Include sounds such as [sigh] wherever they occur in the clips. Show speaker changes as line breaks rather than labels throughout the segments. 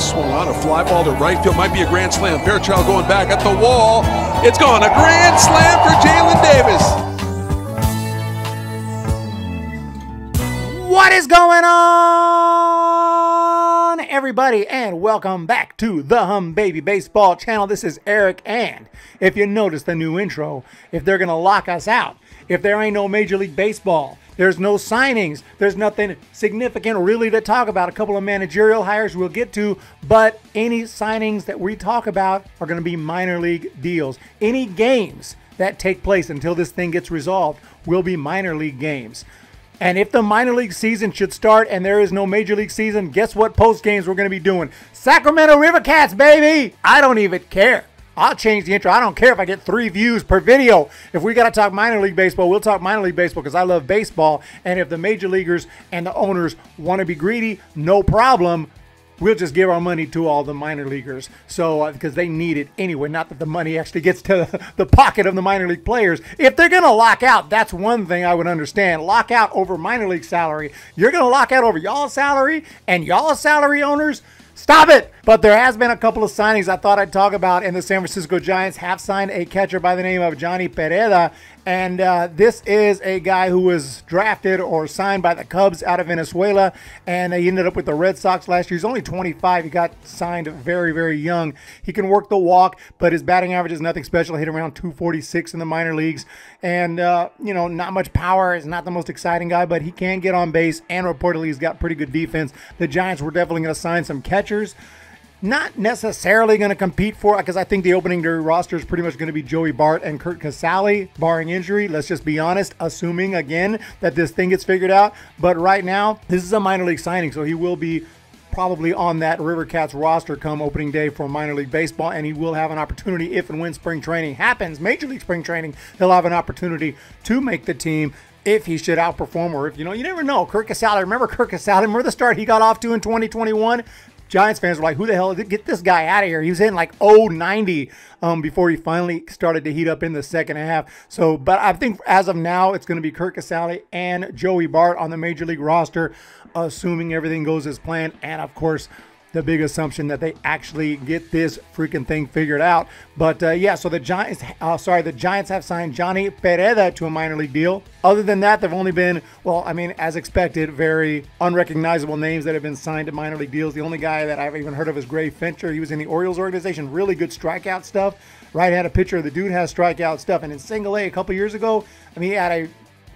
Swung on a fly ball to right field. Might be a grand slam. Fairchild going back at the wall. It's gone. A grand slam for Jaylin
Davis. What is going on, everybody? And welcome back to the Humm Baby Baseball channel. This is Erik. And if you notice the new intro, if they're going to lock us out, if there ain't no Major League Baseball, there's no signings. There's nothing significant really to talk about. A couple of managerial hires we'll get to, but any signings that we talk about are going to be minor league deals. Any games that take place until this thing gets resolved will be minor league games. And if the minor league season should start and there is no major league season, guess what post games we're going to be doing? Sacramento River Cats, baby! I don't even care. I'll change the intro. I don't care if I get three views per video. If we got to talk minor league baseball, we'll talk minor league baseball because I love baseball. And if the major leaguers and the owners want to be greedy, no problem. We'll just give our money to all the minor leaguers. So, because uh, they need it anyway, not that the money actually gets to [laughs] the pocket of the minor league players. If they're going to lock out, that's one thing I would understand. Lock out over minor league salary. You're going to lock out over y'all salary and y'all salary owners Stop it! But there has been a couple of signings I thought I'd talk about, and the San Francisco Giants have signed a catcher by the name of Jhonny Pereda, and uh, this is a guy who was drafted or signed by the Cubs out of Venezuela, and he ended up with the Red Sox last year. He's only 25. He got signed very, very young. He can work the walk, but his batting average is nothing special. Hit around 246 in the minor leagues, and uh, you know, not much power. Is not the most exciting guy, but he can get on base, and reportedly he's got pretty good defense. The Giants were definitely going to sign some catchers not necessarily going to compete for because I think the opening day roster is pretty much going to be Joey Bart and Curt Casali, barring injury. Let's just be honest, assuming again that this thing gets figured out. But right now, this is a minor league signing, so he will be probably on that River Cats roster come opening day for minor league baseball, and he will have an opportunity if and when spring training happens, major league spring training, he'll have an opportunity to make the team if he should outperform or if you know you never know. Curt Casali, remember Curt Casali? Remember the start he got off to in 2021? Giants fans were like, who the hell, did get this guy out of here. He was in like 090 um, before he finally started to heat up in the second half. So, but I think as of now, it's going to be Curt Casali and Joey Bart on the major league roster, assuming everything goes as planned. And of course, the big assumption that they actually get this freaking thing figured out. But uh, yeah, so the Giants, uh, sorry, the Giants have signed Jhonny Pereda to a minor league deal. Other than that, they've only been, well, I mean, as expected, very unrecognizable names that have been signed to minor league deals. The only guy that I've even heard of is Gary Fenter. He was in the Orioles organization, really good strikeout stuff. Right, had a pitcher. The dude has strikeout stuff. And in single A a couple years ago, I mean, he had a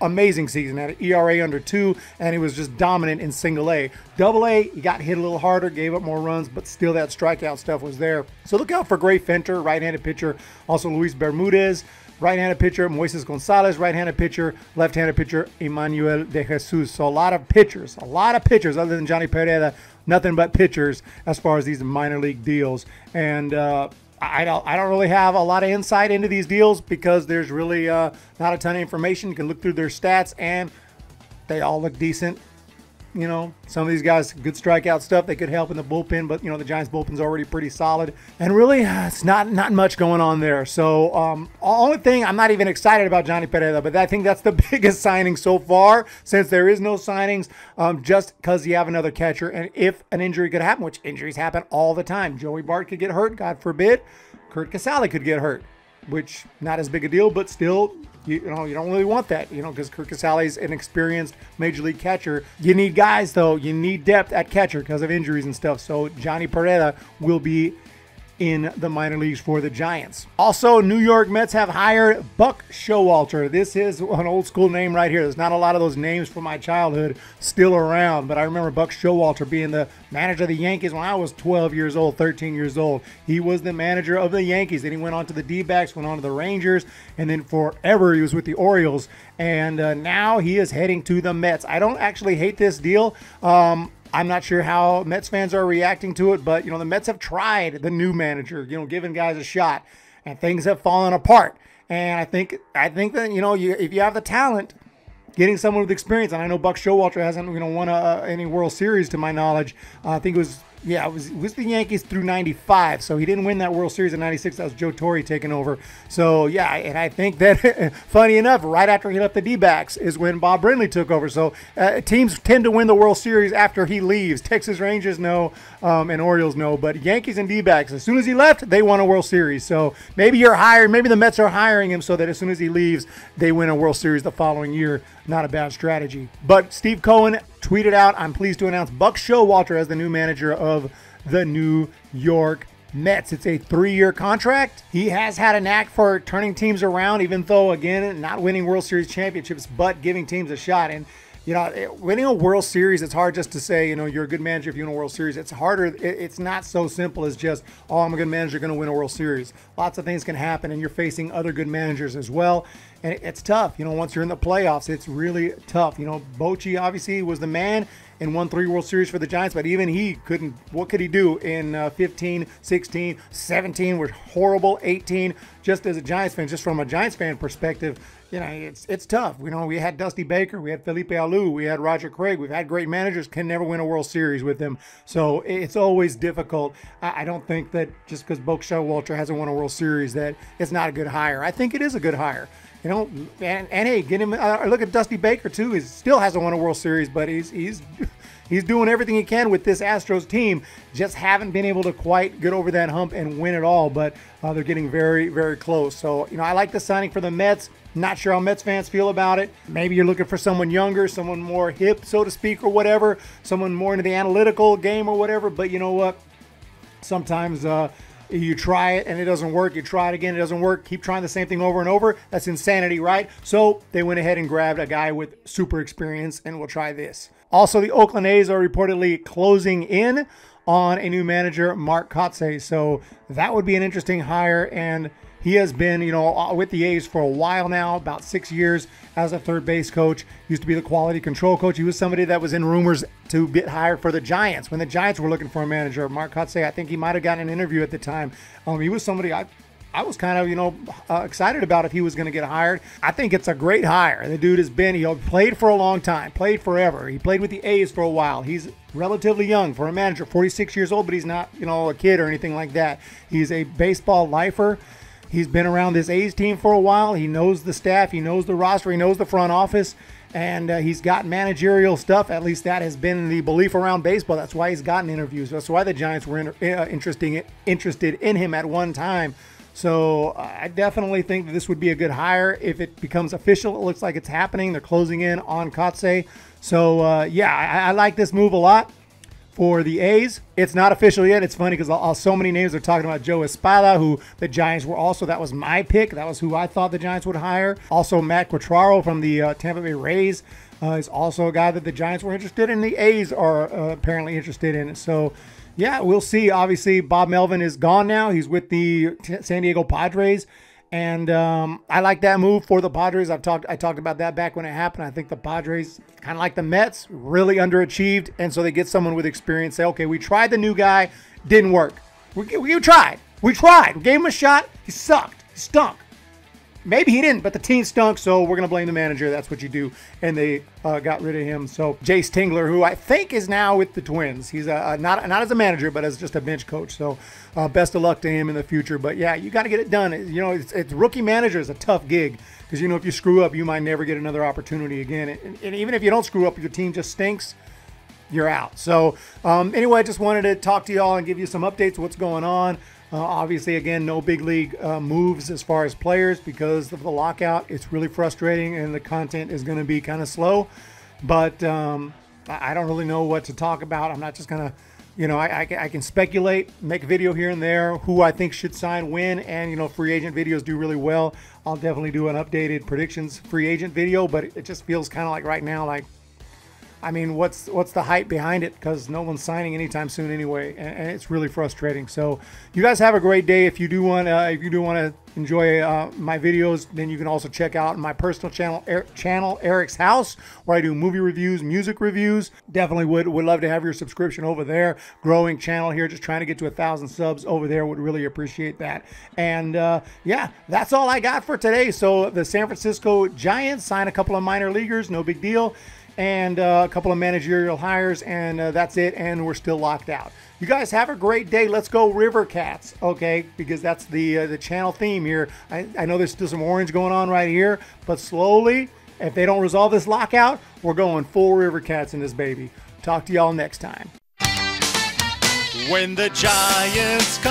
amazing season. Had an ERA under two, and he was just dominant in single A. Double A, he got hit a little harder, gave up more runs, but still that strikeout stuff was there. So look out for Gary Fenter, right-handed pitcher. Also Luis Bermudez, right-handed pitcher. Moises Gonzalez, right-handed pitcher. Left-handed pitcher, Emmanuel de Jesus. So a lot of pitchers, a lot of pitchers other than Jhonny Pereda. Nothing but pitchers as far as these minor league deals. And uh, I don't I don't really have a lot of insight into these deals because there's really uh, not a ton of information. You can look through their stats and they all look decent. You know, some of these guys good strikeout stuff. They could help in the bullpen, but you know the Giants bullpen's already pretty solid, and really it's not not much going on there. So um, only thing I'm not even excited about Jhonny Pereda, but I think that's the [laughs] biggest signing so far since there is no signings. Um, just because you have another catcher, and if an injury could happen, which injuries happen all the time, Joey Bart could get hurt, God forbid. Curt Casali could get hurt, which not as big a deal, but still you, you, know, you don't really want that, you know, because Curt Casali's an experienced major league catcher. You need guys, though. You need depth at catcher because of injuries and stuff. So Jhonny Pereda will be in the minor leagues for the Giants. Also, New York Mets have hired Buck Showalter. This is an old school name right here. There's not a lot of those names from my childhood still around, but I remember Buck Showalter being the manager of the Yankees when I was 12 years old, 13 years old. He was the manager of the Yankees. Then he went on to the D-backs, went on to the Rangers, and then forever he was with the Orioles. And uh, now he is heading to the Mets. I don't actually hate this deal. Um, I'm not sure how Mets fans are reacting to it, but you know the Mets have tried the new manager, you know, giving guys a shot, and things have fallen apart. And I think I think that you know you, if you have the talent, getting someone with experience, and I know Buck Showalter hasn't you know won a, any World Series to my knowledge. Uh, I think it was yeah, it was, was the Yankees through 95. So he didn't win that World Series in 96. That was Joe Torre taking over. So, yeah, and I think that, [laughs] funny enough, right after he left the D backs is when Bob Brenly took over. So uh, teams tend to win the World Series after he leaves. Texas Rangers know, um, and Orioles know. But Yankees and D backs, as soon as he left, they won a World Series. So maybe you're hired, maybe the Mets are hiring him so that as soon as he leaves, they win a World Series the following year. Not a bad strategy. But Steve Cohen tweeted out, I'm pleased to announce Buck Showalter as the new manager of the New York Mets. It's a three year contract. He has had a knack for turning teams around, even though, again, not winning World Series championships, but giving teams a shot. And you know, winning a World Series, it's hard just to say, you know, you're a good manager if you win a World Series. It's harder. It's not so simple as just, oh, I'm a good manager, going to win a World Series. Lots of things can happen, and you're facing other good managers as well. And it's tough. You know, once you're in the playoffs, it's really tough. You know, Bochy obviously was the man and won three World Series for the Giants, but even he couldn't. What could he do in uh, 15, 16, 17 was horrible. 18, just as a Giants fan, just from a Giants fan perspective, you know, it's it's tough. You know, we had Dusty Baker, we had Felipe Alou, we had Roger Craig, we've had great managers, can never win a World Series with them. So it's always difficult. I, I don't think that just because Buck Showalter hasn't won a World Series that it's not a good hire. I think it is a good hire. You know, and, and hey, get him. Uh, look at Dusty Baker too. He still hasn't won a World Series, but he's he's [laughs] he's doing everything he can with this Astros team. Just haven't been able to quite get over that hump and win it all, but uh, they're getting very very close. So you know, I like the signing for the Mets. Not sure how Mets fans feel about it. Maybe you're looking for someone younger, someone more hip, so to speak, or whatever. Someone more into the analytical game or whatever. But you know what? Sometimes. Uh, you try it and it doesn't work. You try it again, it doesn't work. Keep trying the same thing over and over. That's insanity, right? So they went ahead and grabbed a guy with super experience and we'll try this. Also, the Oakland A's are reportedly closing in on a new manager, Mark Kotsay. So that would be an interesting hire. And he has been, you know, uh, with the A's for a while now, about six years as a third base coach. Used to be the quality control coach. He was somebody that was in rumors to get hired for the Giants when the Giants were looking for a manager. Mark Kotsay, I think he might have gotten an interview at the time. Um, he was somebody I I was kind of, you know, uh, excited about if he was going to get hired. I think it's a great hire. The dude has been, he played for a long time, played forever. He played with the A's for a while. He's relatively young for a manager, 46 years old, but he's not, you know, a kid or anything like that. He's a baseball lifer. He's been around this A's team for a while. He knows the staff, he knows the roster, he knows the front office, and uh, he's got managerial stuff. At least that has been the belief around baseball. That's why he's gotten interviews. That's why the Giants were uh, interesting, interested in him at one time. So I definitely think that this would be a good hire if it becomes official. It looks like it's happening. They're closing in on Kotsay. So uh, yeah, I, I like this move a lot for the A's. It's not official yet. It's funny because so many names are talking about Joe Espada, who the Giants were also. That was my pick. That was who I thought the Giants would hire. Also, Matt Quatraro from the uh, Tampa Bay Rays uh, is also a guy that the Giants were interested in. The A's are uh, apparently interested in. So, yeah, we'll see. Obviously, Bob Melvin is gone now. He's with the T- San Diego Padres. And um, I like that move for the Padres. I've talked I talked about that back when it happened. I think the Padres, kind of like the Mets, really underachieved, and so they get someone with experience. Say, okay, we tried the new guy, didn't work. We, we tried, we tried, we gave him a shot. He sucked, he stunk. Maybe he didn't, but the team stunk, so we're going to blame the manager. That's what you do. And they uh, got rid of him. So Jayce Tingler, who I think is now with the Twins, he's not not as a manager, but as just a bench coach. So uh, best of luck to him in the future. But yeah, you got to get it done. You know, it's, it's rookie manager is a tough gig because you know if you screw up, you might never get another opportunity again. And, and even if you don't screw up, your team just stinks you're out. So um, anyway, I just wanted to talk to y'all and give you some updates what's going on. Uh, obviously, again, no big league uh, moves as far as players because of the lockout. It's really frustrating, and the content is going to be kind of slow. But um, I don't really know what to talk about. I'm not just going to, you know, I, I, I, can speculate, make a video here and there, who I think should sign when, and, you know, free agent videos do really well. I'll definitely do an updated predictions free agent video, but it just feels kind of like right now, like I mean, what's what's the hype behind it? Because no one's signing anytime soon anyway, and, and, it's really frustrating. So, you guys have a great day. If you do want, uh, if you do want to enjoy uh, my videos, then you can also check out my personal channel, er- channel Eric's House, where I do movie reviews, music reviews. Definitely would would love to have your subscription over there. Growing channel here, just trying to get to a thousand subs over there. Would really appreciate that. And uh, yeah, that's all I got for today. So the San Francisco Giants sign a couple of minor leaguers, no big deal. And uh, a couple of managerial hires, and uh, that's it. And we're still locked out. You guys have a great day. Let's go River Cats, okay? Because that's the uh, the channel theme here. I, I know there's still some orange going on right here, but slowly, if they don't resolve this lockout, we're going full River Cats in this baby. Talk to y'all next time.
When the Giants come